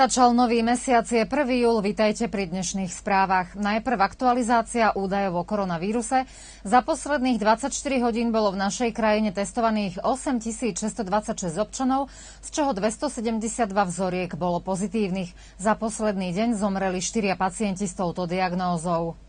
Začal nový mesiac, je 1. júl, vitajte pri dnešných správach. Najprv aktualizácia údajov o koronavíruse. Za posledných 24 hodín bolo v našej krajine testovaných 8626 občanov, z čoho 272 vzoriek bolo pozitívnych. Za posledný deň zomreli 4 pacienti s touto diagnózou.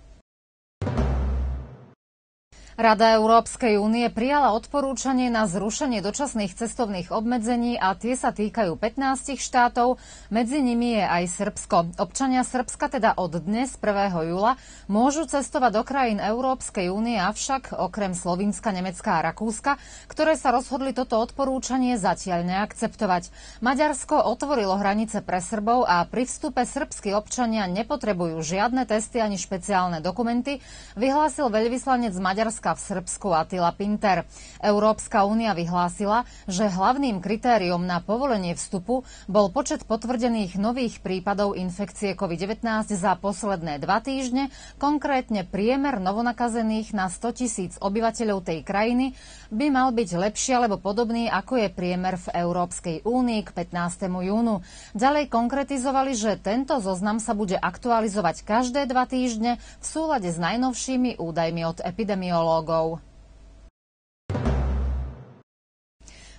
Rada Európskej únie prijala odporúčanie na zrušenie dočasných cestovných obmedzení a tie sa týkajú 15 štátov, medzi nimi je aj Srbsko. Občania Srbska teda od dnes 1. júla môžu cestovať do krajín Európskej únie, avšak okrem Slovinska, Nemecka a Rakúska, ktoré sa rozhodli toto odporúčanie zatiaľ neakceptovať. Maďarsko otvorilo hranice pre Srbov a pri vstupe srbskí občania nepotrebujú žiadne testy ani špeciálne dokumenty, vyhlásil veľvyslanec Maďarska v Srbsku Attila Pinter. Európska únia vyhlásila, že hlavným kritériom na povolenie vstupu bol počet potvrdených nových prípadov infekcie COVID-19 za posledné dva týždne, konkrétne priemer novonakazených na 100 tisíc obyvateľov tej krajiny by mal byť lepší alebo podobný, ako je priemer v Európskej únii k 15. júnu. Ďalej konkretizovali, že tento zoznam sa bude aktualizovať každé dva týždne v súlade s najnovšími údajmi od epidemiológov epidemiológov.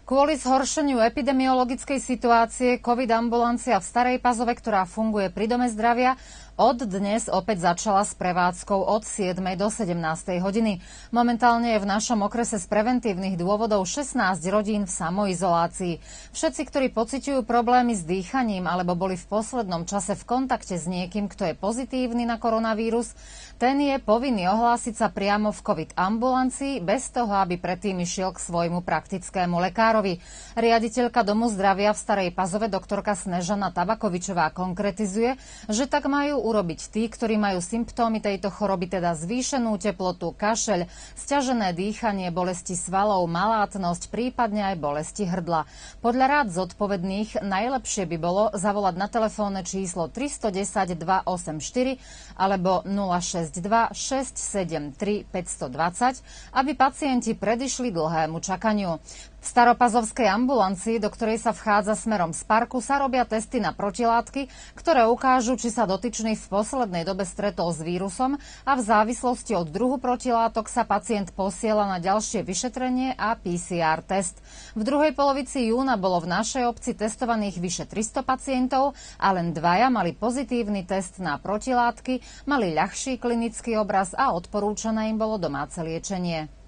Kvôli zhoršeniu epidemiologickej situácie COVID ambulancia v Starej Pazove, ktorá funguje pri Dome zdravia, od dnes opäť začala s prevádzkou od 7. do 17. hodiny. Momentálne je v našom okrese z preventívnych dôvodov 16 rodín v samoizolácii. Všetci, ktorí pociťujú problémy s dýchaním alebo boli v poslednom čase v kontakte s niekým, kto je pozitívny na koronavírus, ten je povinný ohlásiť sa priamo v COVID ambulancii bez toho, aby predtým išiel k svojmu praktickému lekárovi. Riaditeľka Domu zdravia v Starej Pazove doktorka Snežana Tabakovičová konkretizuje, že tak majú urobiť tí, ktorí majú symptómy tejto choroby, teda zvýšenú teplotu, kašeľ, stiažené dýchanie, bolesti svalov, malátnosť, prípadne aj bolesti hrdla. Podľa rád zodpovedných najlepšie by bolo zavolať na telefónne číslo 310 284 alebo 062 673 520, aby pacienti predišli dlhému čakaniu. V staropazovskej ambulancii, do ktorej sa vchádza smerom z parku, sa robia testy na protilátky, ktoré ukážu, či sa dotyčný v poslednej dobe stretol s vírusom a v závislosti od druhu protilátok sa pacient posiela na ďalšie vyšetrenie a PCR test. V druhej polovici júna bolo v našej obci testovaných vyše 300 pacientov a len dvaja mali pozitívny test na protilátky, mali ľahší klinický obraz a odporúčané im bolo domáce liečenie.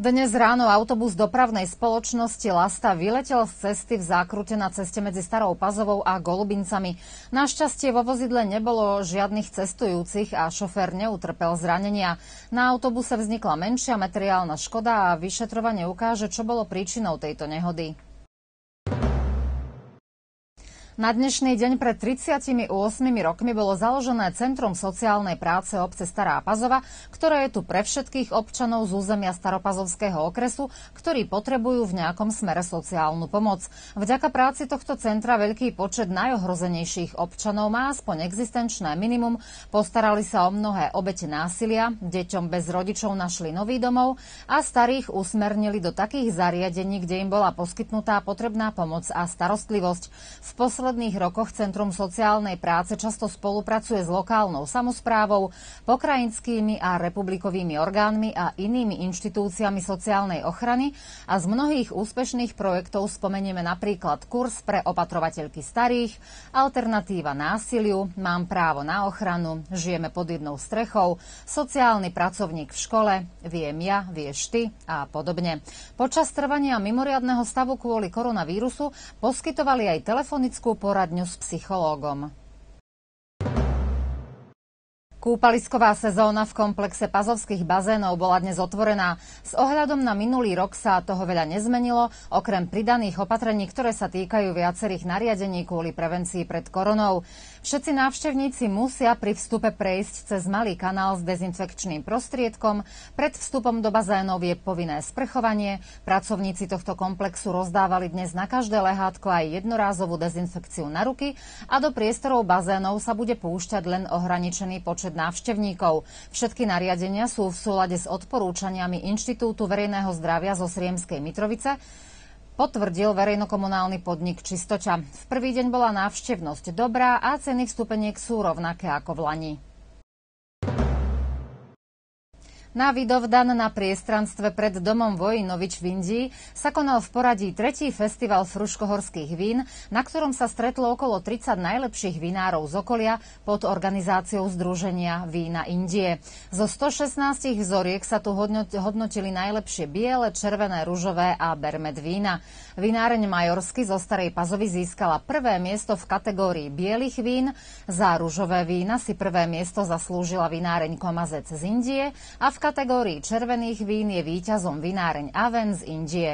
Dnes ráno autobus dopravnej spoločnosti Lasta vyletel z cesty v zákrute na ceste medzi Starou Pazovou a Golubincami. Našťastie vo vozidle nebolo žiadnych cestujúcich a šofér neutrpel zranenia. Na autobuse vznikla menšia materiálna škoda a vyšetrovanie ukáže, čo bolo príčinou tejto nehody. Na dnešný deň pred 38 rokmi bolo založené Centrum sociálnej práce obce Stará Pazova, ktoré je tu pre všetkých občanov z územia Staropazovského okresu, ktorí potrebujú v nejakom smere sociálnu pomoc. Vďaka práci tohto centra veľký počet najohrozenejších občanov má aspoň existenčné minimum, postarali sa o mnohé obete násilia, deťom bez rodičov našli nový domov a starých usmernili do takých zariadení, kde im bola poskytnutá potrebná pomoc a starostlivosť. V posledných rokoch Centrum sociálnej práce často spolupracuje s lokálnou samozprávou, pokrajinskými a republikovými orgánmi a inými inštitúciami sociálnej ochrany a z mnohých úspešných projektov spomenieme napríklad kurz pre opatrovateľky starých, alternatíva násiliu, mám právo na ochranu, žijeme pod jednou strechou, sociálny pracovník v škole, viem ja, vieš ty a podobne. Počas trvania mimoriadného stavu kvôli koronavírusu poskytovali aj telefonickú poradňu s psychológom. Kúpalisková sezóna v komplexe pazovských bazénov bola dnes otvorená. S ohľadom na minulý rok sa toho veľa nezmenilo, okrem pridaných opatrení, ktoré sa týkajú viacerých nariadení kvôli prevencii pred koronou. Všetci návštevníci musia pri vstupe prejsť cez malý kanál s dezinfekčným prostriedkom. Pred vstupom do bazénov je povinné sprchovanie. Pracovníci tohto komplexu rozdávali dnes na každé lehátko aj jednorázovú dezinfekciu na ruky a do priestorov bazénov sa bude púšťať len ohraničený počet návštevníkov. Všetky nariadenia sú v súlade s odporúčaniami Inštitútu verejného zdravia zo Sriemskej Mitrovice. potvrdil verejnokomunálny podnik Čistoča. V prvý deň bola návštevnosť dobrá a ceny vstupeniek sú rovnaké ako v Lani. Na Vidovdan na priestranstve pred domom Vojinovič v Indii sa konal v poradí tretí festival fruškohorských vín, na ktorom sa stretlo okolo 30 najlepších vinárov z okolia pod organizáciou Združenia vína Indie. Zo 116 vzoriek sa tu hodnotili najlepšie biele, červené, ružové a bermed vína. Vináreň Majorsky zo Starej Pazovy získala prvé miesto v kategórii bielých vín, za ružové vína si prvé miesto zaslúžila vináreň Komazec z Indie a v kategórii červených vín je víťazom vináreň Aven z Indie.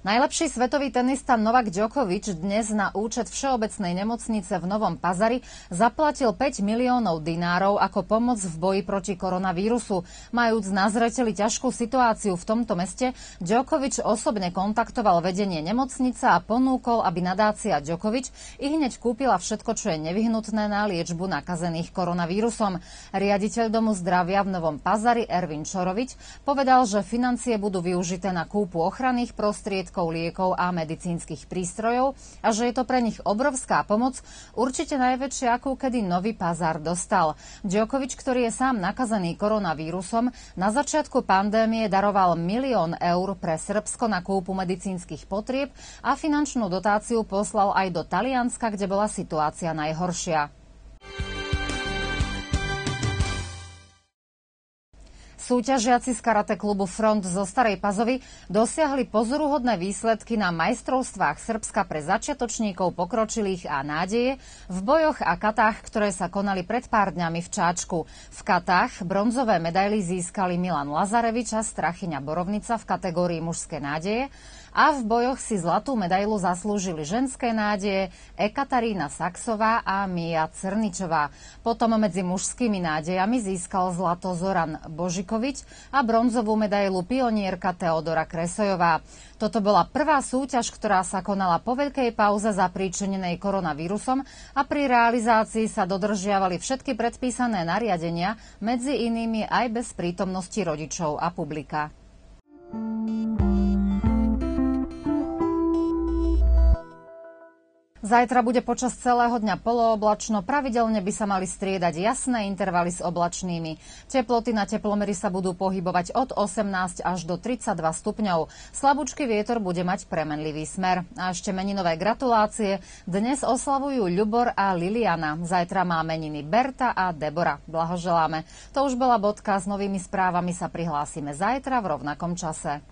Najlepší svetový tenista Novak Djokovic dnes na účet Všeobecnej nemocnice v Novom Pazari zaplatil 5 miliónov dinárov ako pomoc v boji proti koronavírusu. Majúc na zreteli ťažkú situáciu v tomto meste, Djokovic osobne kontaktoval vedenie nemocnice a ponúkol, aby nadácia Djokovic i hneď kúpila všetko, čo je nevyhnutné na liečbu nakazených koronavírusom. Riaditeľ domu zdravia v Novom Pazari Ervin Čorovič povedal, že financie budú využité na kúpu ochranných prostriedkov prostriedkov, liekov a medicínskych prístrojov a že je to pre nich obrovská pomoc, určite najväčšia, akú kedy nový pazár dostal. Djokovič, ktorý je sám nakazený koronavírusom, na začiatku pandémie daroval milión eur pre Srbsko na kúpu medicínskych potrieb a finančnú dotáciu poslal aj do Talianska, kde bola situácia najhoršia. Súťažiaci z karate klubu Front zo Starej Pazovy dosiahli pozoruhodné výsledky na majstrovstvách Srbska pre začiatočníkov pokročilých a nádeje v bojoch a katách, ktoré sa konali pred pár dňami v Čáčku. V katách bronzové medaily získali Milan Lazarevič a Strachyňa Borovnica v kategórii mužské nádeje a v bojoch si zlatú medailu zaslúžili ženské nádeje Ekatarína Saxová a Mia Crničová. Potom medzi mužskými nádejami získal zlato Zoran Božikovič a bronzovú medailu pionierka Teodora Kresojová. Toto bola prvá súťaž, ktorá sa konala po veľkej pauze zapríčinenej koronavírusom a pri realizácii sa dodržiavali všetky predpísané nariadenia, medzi inými aj bez prítomnosti rodičov a publika. Zajtra bude počas celého dňa polooblačno, pravidelne by sa mali striedať jasné intervaly s oblačnými. Teploty na teplomery sa budú pohybovať od 18 až do 32 stupňov. Slabúčky vietor bude mať premenlivý smer. A ešte meninové gratulácie. Dnes oslavujú Ľubor a Liliana. Zajtra má meniny Berta a Debora. Blahoželáme. To už bola bodka. S novými správami sa prihlásime zajtra v rovnakom čase.